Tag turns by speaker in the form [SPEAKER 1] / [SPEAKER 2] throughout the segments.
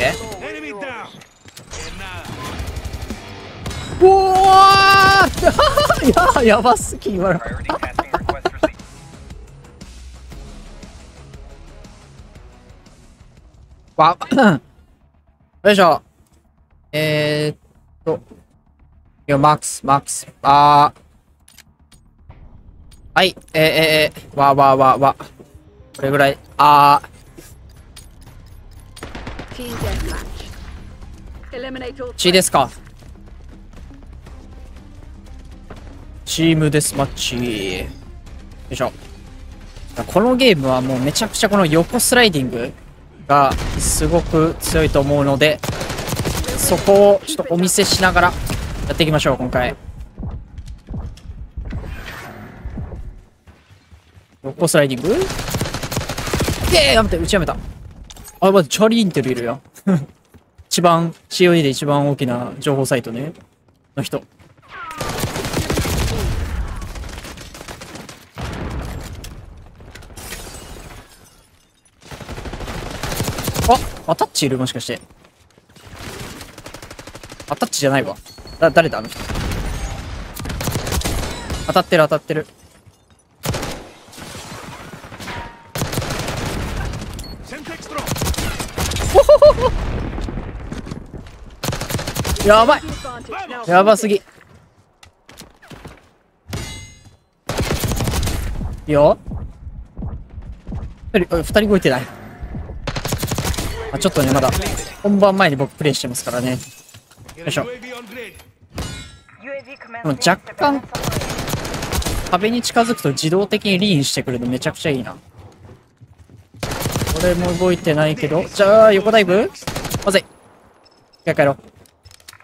[SPEAKER 1] え
[SPEAKER 2] Enemy down. En nada.
[SPEAKER 1] うわーややばすぎ今の.わ よいしょ。えー、っと。いやマックスマックスあー。はい。えー、えー、えー、わわわわこれぐらい。あ
[SPEAKER 3] Team
[SPEAKER 1] 血ですかチームデスマッチよいしょこのゲームはもうめちゃくちゃこの横スライディングがすごく強いと思うのでそこをちょっとお見せしながらやっていきましょう今回。横スライディング？えー、やめて打ちやめた。あまずチャリインテルいるよ一番 COE で一番大きな情報サイトねの人あ、アタッチいる？もしかして。アタッチじゃないわ。だ、誰だ？あの人。当たってる当たってる。やばいやばすぎ。いいよ。一人、動いてない。あ、ちょっとね、まだ、本番前に僕プレイしてますからね。
[SPEAKER 2] Get
[SPEAKER 1] Eso.
[SPEAKER 2] a UAV on grid.
[SPEAKER 4] UAV commencing
[SPEAKER 1] も若干壁に近づくと自動的にリーンしてくるのめちゃくちゃいいな。これも動いてないけど、じゃあ、横ダイブまずい。一回帰ろう。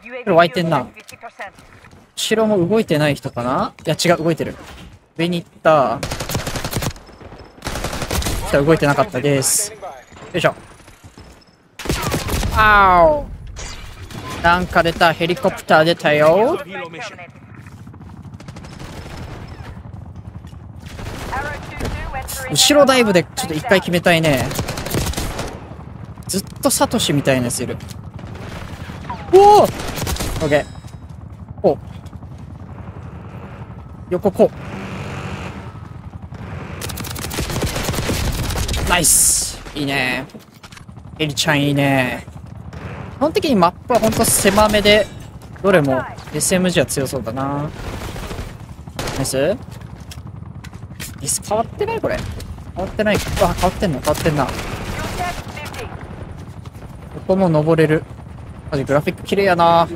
[SPEAKER 1] これ湧いてんな
[SPEAKER 4] fuel tank 50%.
[SPEAKER 1] 後ろも動いてない人かな？いや、違う、動いてる。上に行った。来た、動いてなかったです。よいしょ。あおなんか出た、ヘリコプター出たよ。
[SPEAKER 2] Helo mission.
[SPEAKER 4] Terminated. Arrow 2-2 entering
[SPEAKER 1] 後ろダイブでちょっと一回決めたいね。ずっとサトシみたいなやついる。おおオッケー。こう。横こう。ナイスいいね。エリちゃんいいね。基本的にマップはほんと狭めで、どれも SMG は強そうだな。ナイスディス変わってないこれ。変わってない。あ、変わってんの？変わってんな。ここも登れる。マジグラフィック綺麗やな。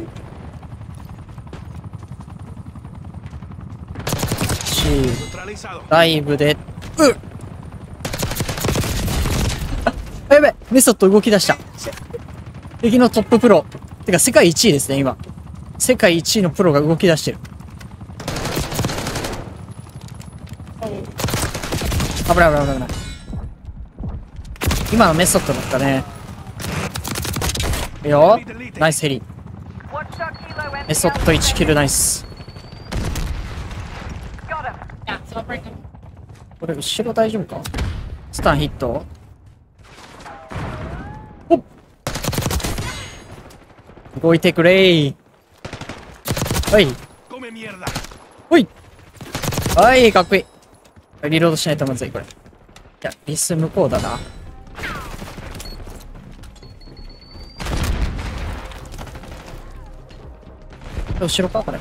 [SPEAKER 1] し、
[SPEAKER 2] Neutralizado.
[SPEAKER 1] ライブで、うっあ、やべえメソッド動き出した。敵のトッププロ。てか世界1位ですね、今。世界1位のプロが動き出してる。危ない危ない危ない。今のメソッドだったね。いいよ。ナイスヘリ。メソッド1キルナイス。れ後ろ大丈夫か？スタンヒット。おっ。動いてくれ。い。はい.ほい。はいかっこいい。リロードしないとまずいこれ。いやリス向こうだな。後ろかこれ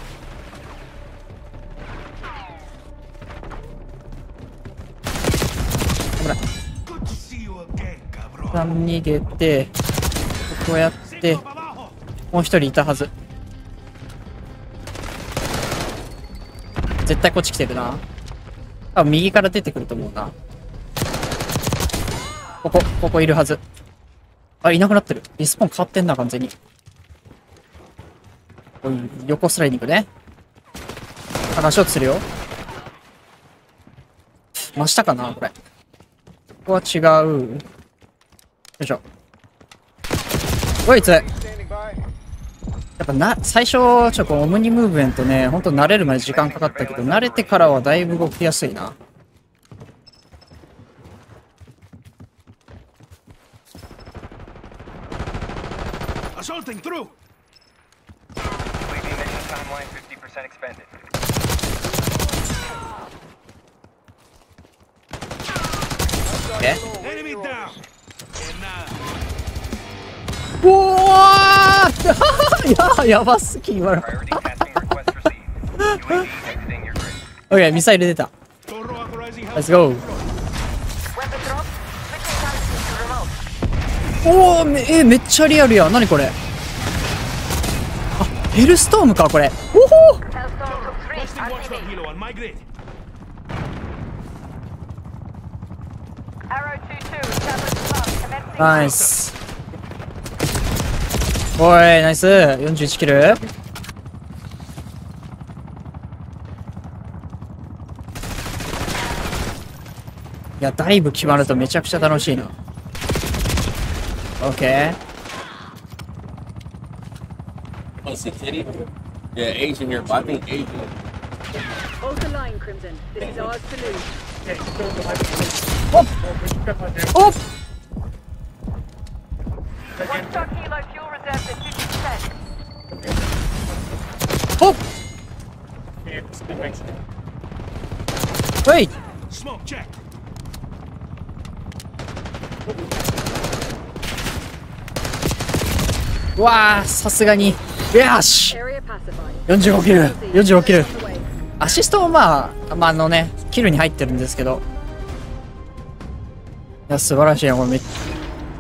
[SPEAKER 1] 旦逃げてこうやってもう一人いたはず。絶対こっち来てるな。多分右から出てくると思うな。ここここいるはず。あいなくなってる。リスポーン変わってんな完全に。横スライディングね。話をするよ。真下かなこれ。ここは違う。いしょこいつやっぱな、最初、ちょっとオムニムーブメントね、ほんと慣れるまで時間かかったけど、慣れてからはだいぶ動きやすいな。
[SPEAKER 2] Assaulting through.
[SPEAKER 5] UAV mission timeline 50% expended.
[SPEAKER 1] え？おお や,やばすぎ今の。OK ミサイル出た
[SPEAKER 4] レッツ
[SPEAKER 1] おお,、え、めっちゃリアルや何これ？あヘルストームかこれ。おおナイスおいナイス41キルいやだいぶ決まるとめちゃくちゃ楽しいな OK おっっはい
[SPEAKER 2] Smoke check.
[SPEAKER 1] うわーさすがによし45キル45キルアシストもまあ、まあ、あのね、キルに入ってるんですけど。いや、素晴らしいな、これめっ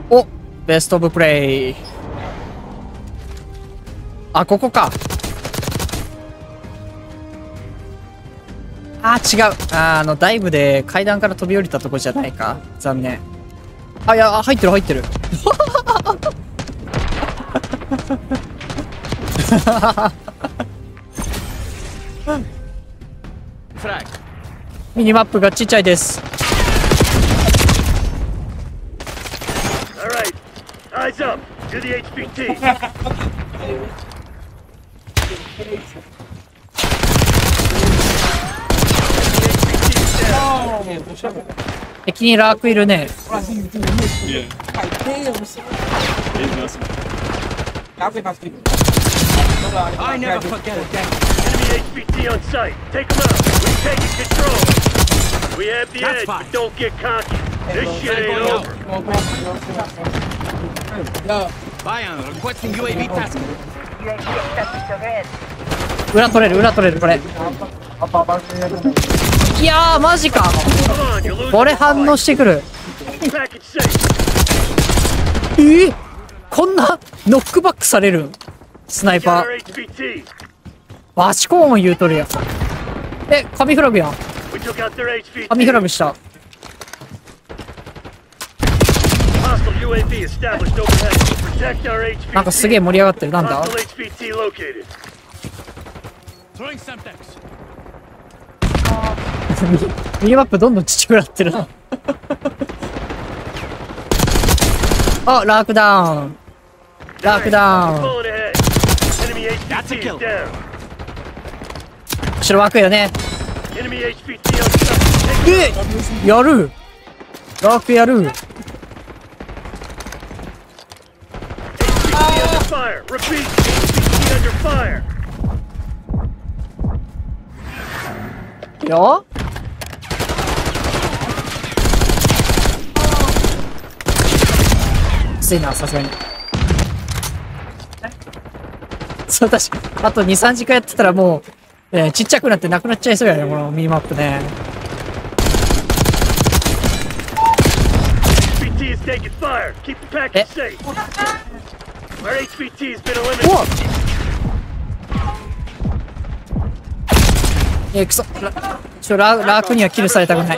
[SPEAKER 1] おベストオブプレイ。あ、ここか。あー、違う。あ、あの、ダイブで階段から飛び降りたとこじゃないか。残念。あ、いや、入ってる、入ってる。ミニマップがちっちゃいです。敵にラークいるね。
[SPEAKER 6] I never forget a day.
[SPEAKER 7] Enemy HVT on site. Take them out. We've taken control. We have the
[SPEAKER 2] That's
[SPEAKER 7] edge,
[SPEAKER 2] fine.
[SPEAKER 7] but don't get cocky. This shit ain't over.
[SPEAKER 6] Bayan, requesting UAV task.
[SPEAKER 4] UAV established overhead.
[SPEAKER 1] 裏取れる、裏取れる、これ。いやマジか。これ反応してくる。えー、こんなノックバックされる？スナイパー。バチコーン言うとるやん。え紙フラグやん。紙フラグした。なんかすげえ盛り上がってる。なんだ？右マップどんどん父くらってるな。あ、ラークダウン。ラークダウン。後ろ湧くよね。えやるラークやるよついな、さすがに。そう、確かあと2、3時間やってたらもう、えーちっちゃくなってなくなっちゃいそうやね、このミニマップね。Eh?
[SPEAKER 7] been
[SPEAKER 1] お.えー、くそ。ラちょ、ララークにはキルされたくない。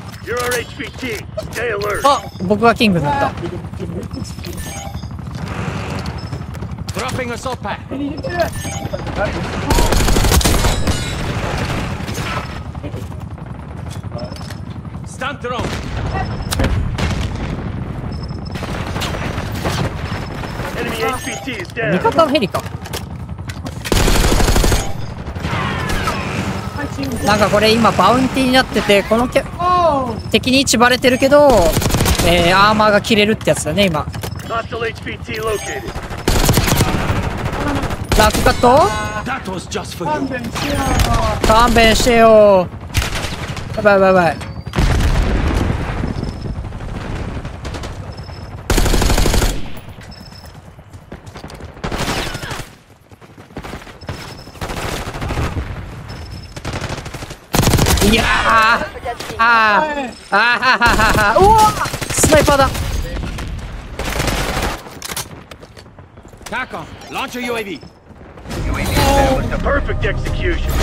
[SPEAKER 7] You're our HVT. Stay alert.
[SPEAKER 1] あ、僕がキングになった。
[SPEAKER 2] Dropping assault pack. Stunt drone.
[SPEAKER 7] Enemy HVT is
[SPEAKER 1] 味
[SPEAKER 7] down.
[SPEAKER 1] 方のヘリかなんかこれ今バウンティーになっててこのキャ敵に位置バレてるけど、えー、アーマーが切れるってやつだね今.ダークカット？勘弁してよやばいやばいやばいいやーあーあーははははうわスナイパーだ
[SPEAKER 2] TACOM, launch a UAV.
[SPEAKER 7] Perfect execution.